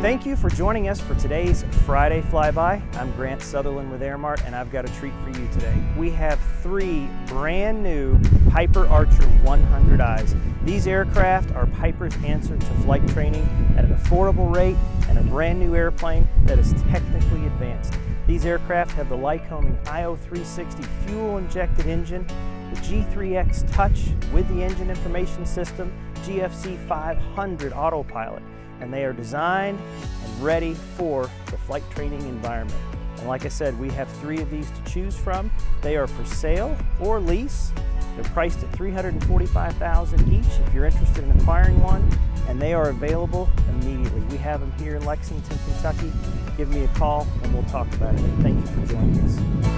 Thank you for joining us for today's Friday Flyby. I'm Grant Sutherland with Airmart and I've got a treat for you today. We have three brand new Piper Archer 100Is. These aircraft are Piper's answer to flight training at an affordable rate and a brand new airplane that is technically advanced. These aircraft have the Lycoming IO360 fuel injected engine, G3X Touch with the engine information system, GFC 500 autopilot, and they are designed and ready for the flight training environment. And like I said, we have three of these to choose from. They are for sale or lease. They're priced at 345,000 each if you're interested in acquiring one, and they are available immediately. We have them here in Lexington, Kentucky. Give me a call and we'll talk about it. Thank you for joining us.